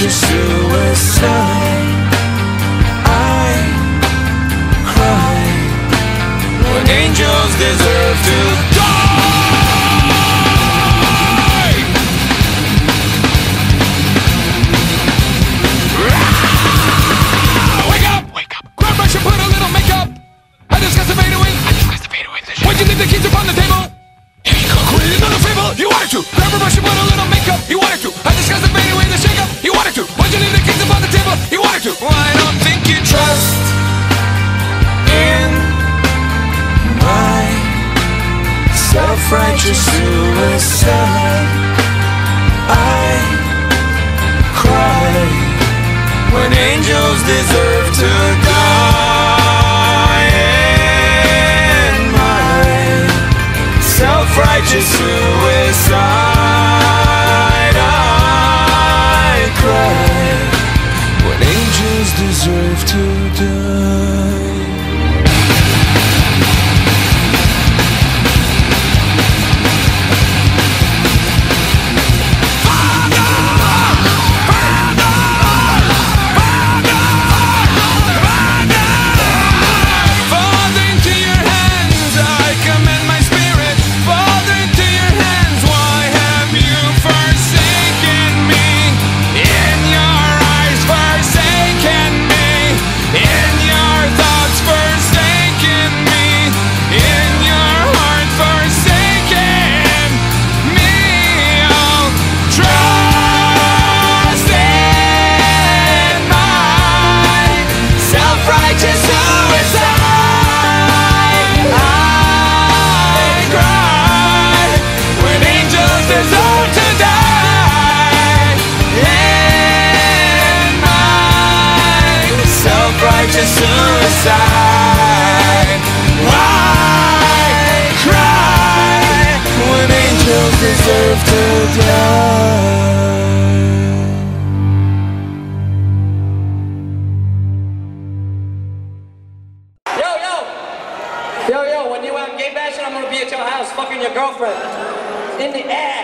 self-righteous suicide. I cry when angels deserve to die. Wake up! Wake up! Grab brush and put a little makeup. I the away. I the away. Why'd you leave the keys upon the table? Here you go. Create another fable. You wanted to. Grab brush and put a little makeup. You wanted to. Self-righteous suicide. I cry when angels deserve to die. In my self-righteous suicide, I cry when angels deserve to die. Yo, yo, when you out gay bashing, I'm gonna be at your house fucking your girlfriend. In the ass.